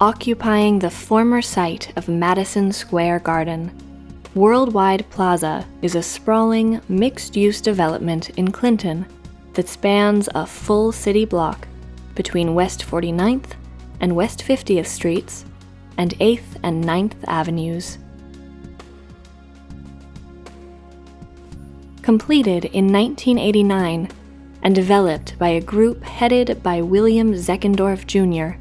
occupying the former site of Madison Square Garden. Worldwide Plaza is a sprawling, mixed use development in Clinton that spans a full city block between West 49th and West 50th Streets and 8th and 9th Avenues. Completed in 1989 and developed by a group headed by William Zeckendorf Jr.,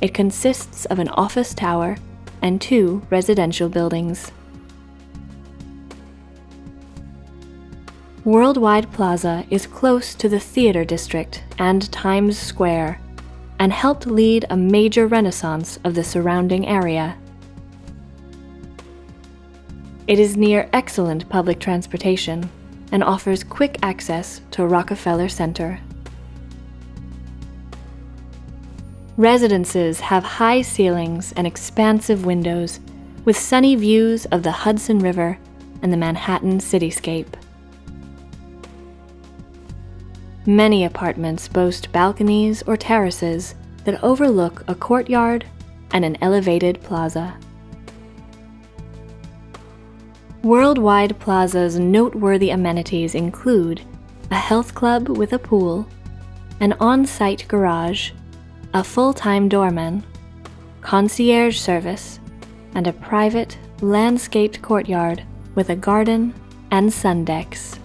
it consists of an office tower and two residential buildings. Worldwide Plaza is close to the theater district and Times Square and helped lead a major renaissance of the surrounding area. It is near excellent public transportation and offers quick access to Rockefeller Center. Residences have high ceilings and expansive windows with sunny views of the Hudson River and the Manhattan cityscape. Many apartments boast balconies or terraces that overlook a courtyard and an elevated plaza. Worldwide Plaza's noteworthy amenities include a health club with a pool, an on site garage, a full time doorman, concierge service, and a private, landscaped courtyard with a garden and sun decks.